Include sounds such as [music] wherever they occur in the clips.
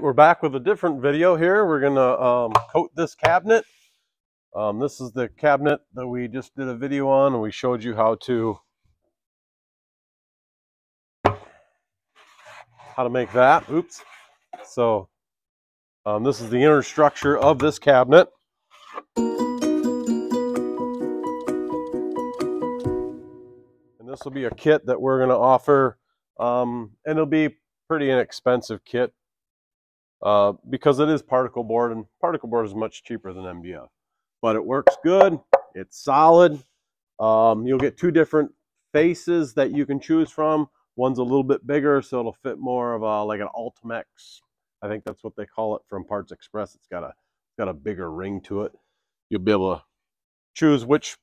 Right, we're back with a different video here. We're gonna um, coat this cabinet. Um, this is the cabinet that we just did a video on and we showed you how to how to make that. Oops. So um, this is the inner structure of this cabinet. And this will be a kit that we're to offer. Um, and it'll be pretty inexpensive kit uh, because it is particle board and particle board is much cheaper than MDF. But it works good. It's solid. Um, you'll get two different faces that you can choose from. One's a little bit bigger, so it'll fit more of a like an Ultimax. I think that's what they call it from Parts Express. It's got a got a bigger ring to it. You'll be able to choose which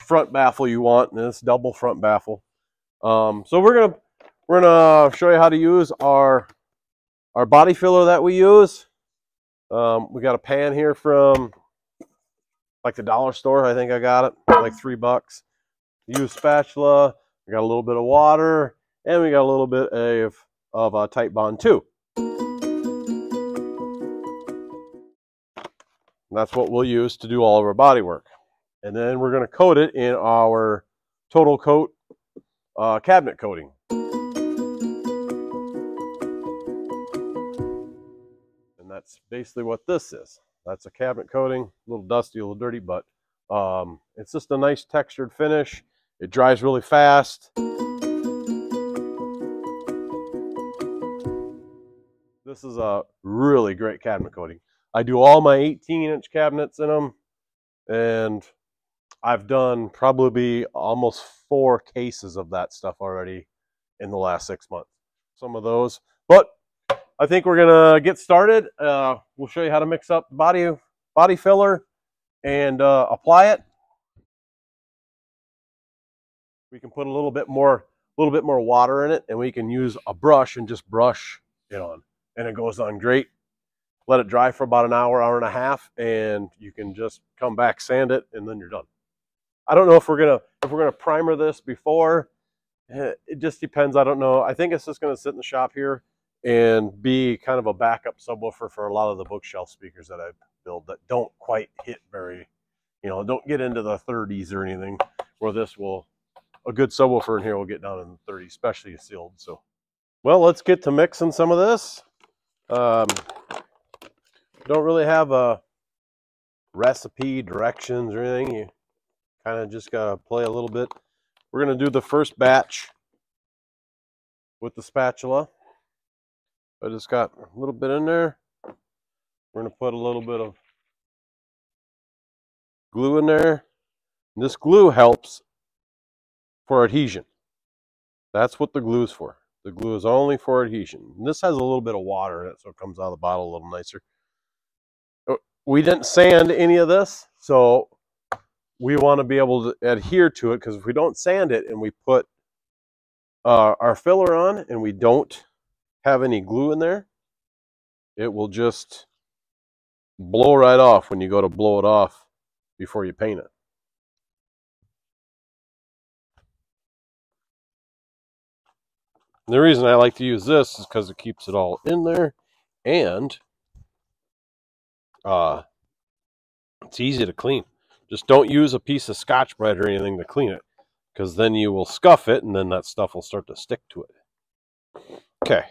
front baffle you want, it's double front baffle. Um, so we're gonna we're gonna show you how to use our our body filler that we use. Um, we got a pan here from like the dollar store. I think I got it like three bucks. Use spatula. We got a little bit of water, and we got a little bit of of uh, Bondo. And that's what we'll use to do all of our body work. And then we're going to coat it in our total coat uh, cabinet coating. That's basically what this is. That's a cabinet coating, a little dusty, a little dirty, but um, it's just a nice textured finish. It dries really fast. This is a really great cabinet coating. I do all my 18 inch cabinets in them and I've done probably almost four cases of that stuff already in the last six months. Some of those, but I think we're gonna get started. Uh, we'll show you how to mix up body body filler and uh, apply it. We can put a little bit more, a little bit more water in it, and we can use a brush and just brush it on, and it goes on great let it dry for about an hour, hour and a half, and you can just come back, sand it, and then you're done. I don't know if we're gonna if we're gonna primer this before. Eh, it just depends. I don't know. I think it's just gonna sit in the shop here and be kind of a backup subwoofer for a lot of the bookshelf speakers that I build that don't quite hit very, you know, don't get into the 30s or anything. Where this will, a good subwoofer in here will get down in the 30s, especially sealed. So, well, let's get to mixing some of this. Um, don't really have a recipe, directions, or anything. You kind of just got to play a little bit. We're going to do the first batch with the spatula. I just got a little bit in there. We're going to put a little bit of glue in there. This glue helps for adhesion. That's what the glue is for. The glue is only for adhesion. And this has a little bit of water in it, so it comes out of the bottle a little nicer we didn't sand any of this, so we want to be able to adhere to it because if we don't sand it and we put uh, our filler on and we don't have any glue in there, it will just blow right off when you go to blow it off before you paint it. And the reason I like to use this is because it keeps it all in there and uh, it's easy to clean. Just don't use a piece of Scotch Brite or anything to clean it, because then you will scuff it, and then that stuff will start to stick to it. Okay,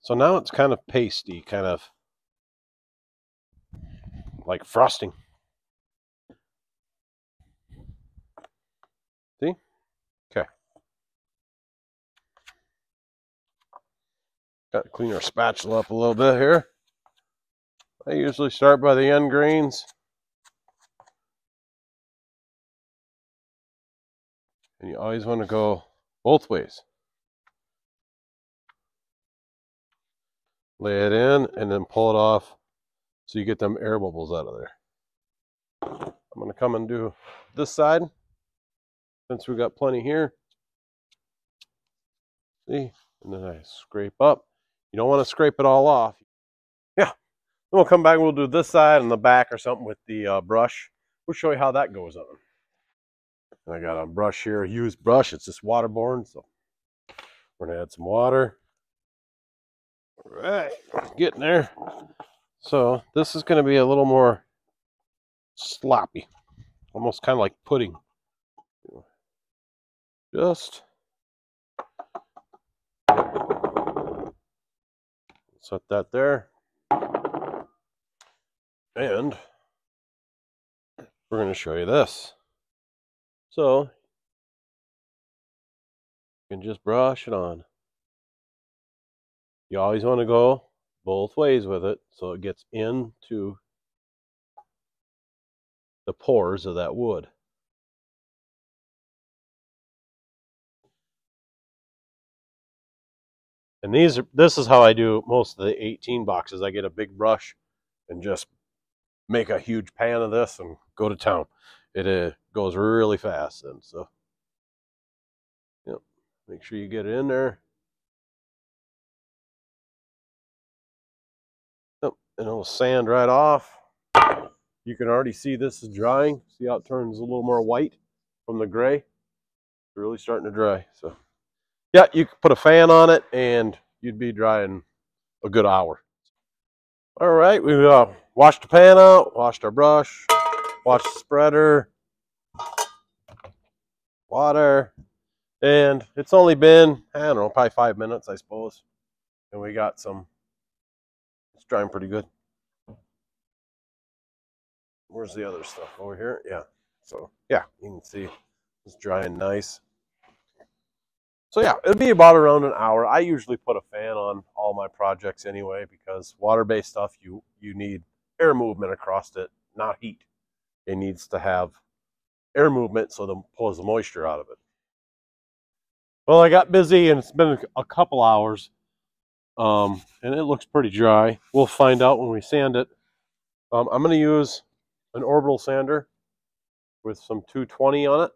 so now it's kind of pasty, kind of like frosting. See? Okay. Got to clean our spatula up a little bit here. I usually start by the end grains. And you always want to go both ways. Lay it in and then pull it off so you get them air bubbles out of there. I'm going to come and do this side since we've got plenty here. See? And then I scrape up. You don't want to scrape it all off. Yeah. Then we'll come back we'll do this side and the back or something with the uh, brush. We'll show you how that goes on. And I got a brush here, a used brush. It's just waterborne, so we're gonna add some water. Right, getting there. So this is going to be a little more sloppy, almost kind of like pudding. Just set that there. And we're going to show you this. So you can just brush it on. You always want to go both ways with it so it gets into the pores of that wood. And these are, this is how I do most of the 18 boxes. I get a big brush and just make a huge pan of this and go to town. It uh, goes really fast and so yep. Make sure you get it in there. And it'll sand right off. You can already see this is drying. See how it turns a little more white from the gray? It's really starting to dry. So yeah, you could put a fan on it and you'd be drying a good hour. All right, we uh, washed the pan out, washed our brush, washed the spreader, water, and it's only been, I don't know, probably five minutes, I suppose. And we got some, drying pretty good. Where's the other stuff? Over here? Yeah. So, yeah, you can see it's drying nice. So yeah, it'll be about around an hour. I usually put a fan on all my projects anyway because water-based stuff, you you need air movement across it, not heat. It needs to have air movement so that pulls the moisture out of it. Well, I got busy and it's been a couple hours, um, and it looks pretty dry. We'll find out when we sand it. Um, I'm going to use an orbital sander with some 220 on it.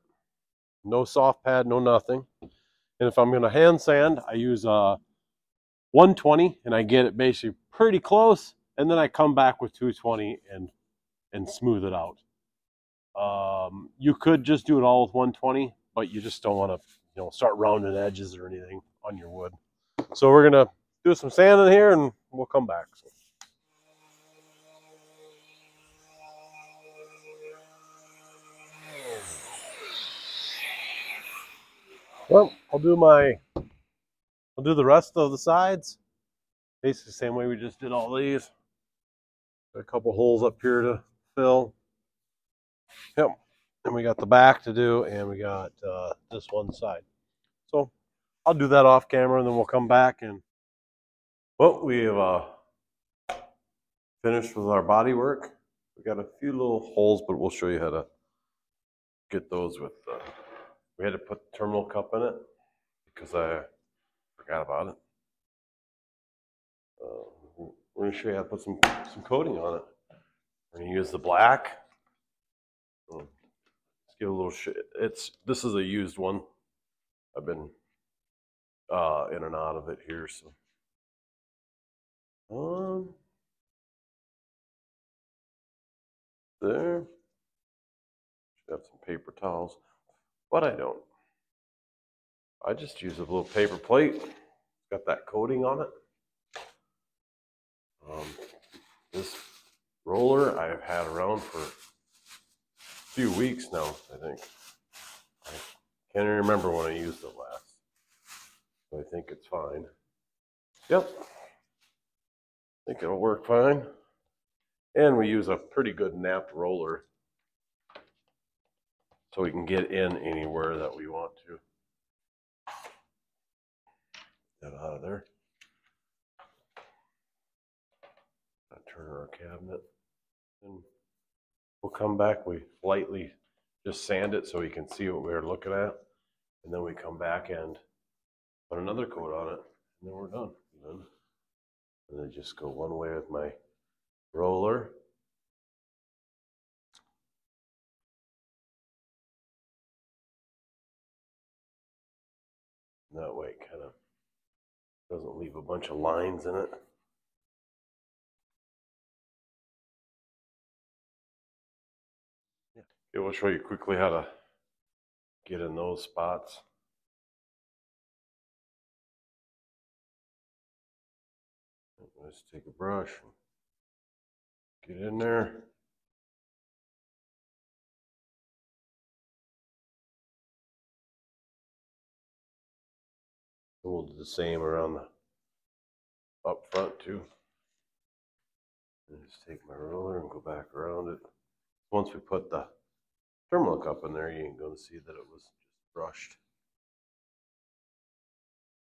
No soft pad, no nothing. And if I'm going to hand sand, I use a 120 and I get it basically pretty close. And then I come back with 220 and, and smooth it out. Um, you could just do it all with 120, but you just don't want to, you know, start rounding edges or anything on your wood. So we're going to do some sanding here and we'll come back. So. Well, I'll do my, I'll do the rest of the sides. Basically the same way we just did all these. Got a couple holes up here to fill. Yep. And we got the back to do, and we got uh, this one side. So I'll do that off camera, and then we'll come back and. Well, we have uh, finished with our body work. We got a few little holes, but we'll show you how to get those with. Uh, we had to put the terminal cup in it because I forgot about it. Uh, we're to show you how to put some, some coating on it. We're to use the black. Let's give a little shit. It's this is a used one. I've been uh, in and out of it here, so. Um, there. Should have some paper towels. But I don't. I just use a little paper plate. Got that coating on it. Um, this roller I've had around for a few weeks now, I think. I can't remember when I used it last. I think it's fine. Yep. Think it'll work fine. And we use a pretty good napped roller so we can get in anywhere that we want to. Get out of there. Turn our cabinet. And we'll come back. We lightly just sand it so we can see what we're looking at. And then we come back and put another coat on it. And then we're done. Then, and then just go one way with my roller. That way it kind of doesn't leave a bunch of lines in it. Yeah. Okay, we'll show you quickly how to get in those spots. Let's take a brush, get in there. We'll do the same around the up front too. And just take my roller and go back around it. Once we put the terminal cup in there, you ain't gonna see that it was just brushed.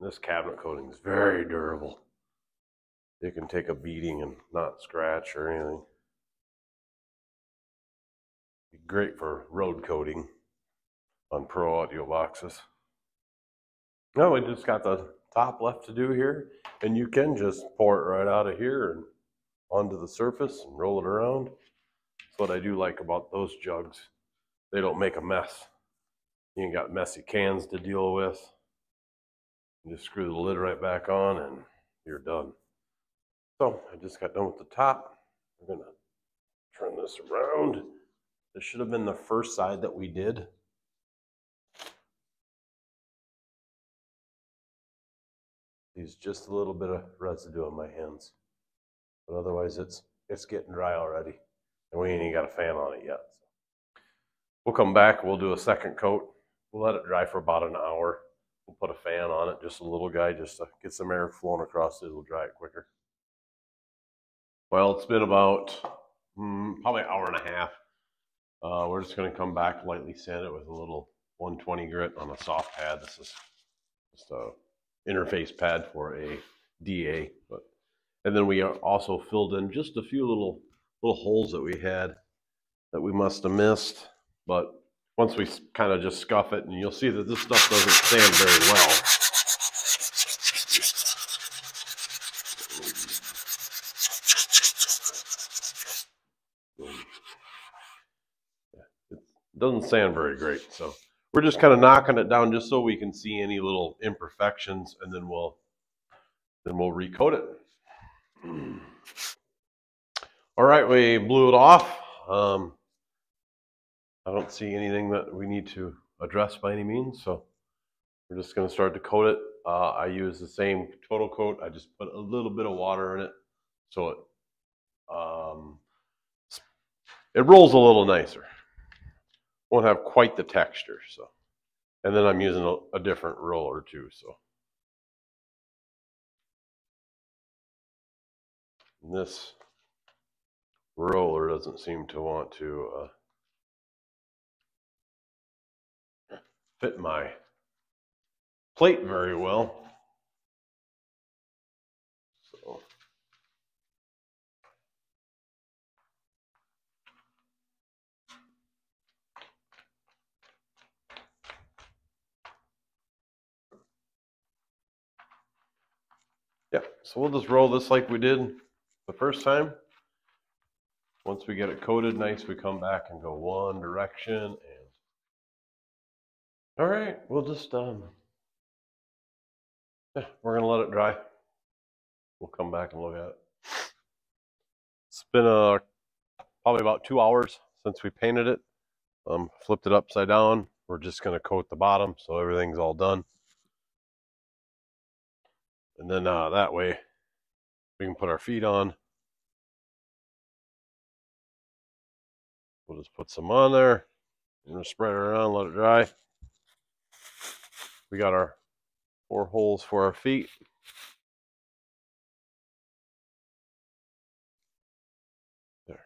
This cabinet coating is very durable. It can take a beating and not scratch or anything. Be great for road coating on pro audio boxes. Now we just got the top left to do here, and you can just pour it right out of here and onto the surface and roll it around. That's what I do like about those jugs. They don't make a mess. You ain't got messy cans to deal with. You just screw the lid right back on and you're done. So I just got done with the top. We're gonna turn this around. This should have been the first side that we did. Leaves just a little bit of residue on my hands. But otherwise it's it's getting dry already. And we ain't even got a fan on it yet. We'll come back, we'll do a second coat. We'll let it dry for about an hour. We'll put a fan on it, just a little guy, just to get some air flowing across it. It'll dry it quicker. Well, it's been about mm, probably an hour and a half. Uh, we're just going to come back, lightly sand it with a little 120 grit on a soft pad. This is just a interface pad for a DA. But and then we also filled in just a few little little holes that we had that we must have missed. But once we kind of just scuff it, and you'll see that this stuff doesn't sand very well. It doesn't sand very great, so we're just kind of knocking it down just so we can see any little imperfections, and then we'll then we'll recoat it. [clears throat] All right, we blew it off. Um, I don't see anything that we need to address by any means, so we're just going to start to coat it. Uh, I use the same total coat. I just put a little bit of water in it so it um, it rolls a little nicer. Won't have quite the texture. So, and then I'm using a, a different roller too. So, and this roller doesn't seem to want to. Uh, fit my plate very well. So Yeah, so we'll just roll this like we did the first time. Once we get it coated nice, we come back and go one direction and all right, we'll just um, yeah, we're gonna let it dry. We'll come back and look at it. It's been uh, probably about two hours since we painted it. Um, flipped it upside down. We're just gonna coat the bottom so everything's all done. And then uh, that way we can put our feet on. We'll just put some on there and spread it around, let it dry. We got our four holes for our feet. There.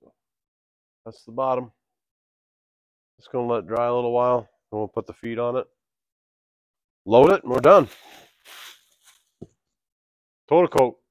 So that's the bottom. Just to let it dry a little while. And we'll put the feet on it. Load it and we're done. Total coat.